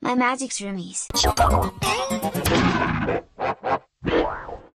My magic's roomies.